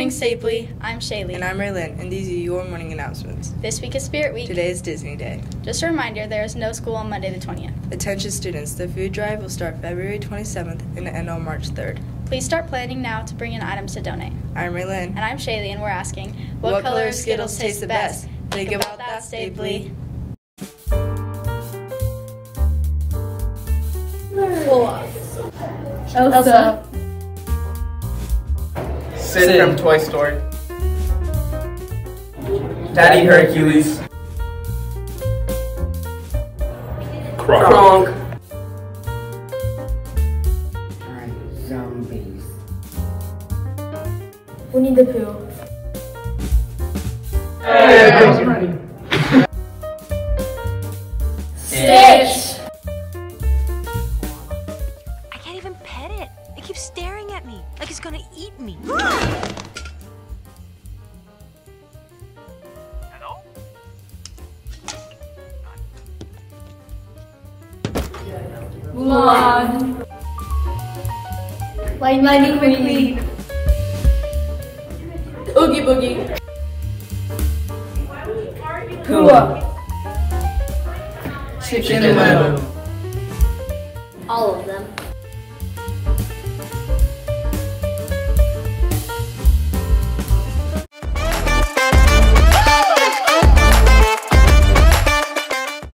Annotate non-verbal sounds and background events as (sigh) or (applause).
morning, Stapley. I'm Shaylee. And I'm Raylyn, and these are your morning announcements. This week is Spirit Week. Today is Disney Day. Just a reminder, there is no school on Monday the 20th. Attention students, the food drive will start February 27th and end on March 3rd. Please start planning now to bring in items to donate. I'm Raylyn. And I'm Shaylee, and we're asking, What, color Skittles taste the best? Think about that, Stapley. Elsa. Sid, from Toy Story. Daddy Hercules. Kronk. Alright, zombies. Winnie the Pooh. Stitch. It. It keeps staring at me like it's gonna eat me. (gasps) Hello? Mulan. Lightning, Lightning McQueen. Oogie Boogie. Pooh. Chicken Little. All of them.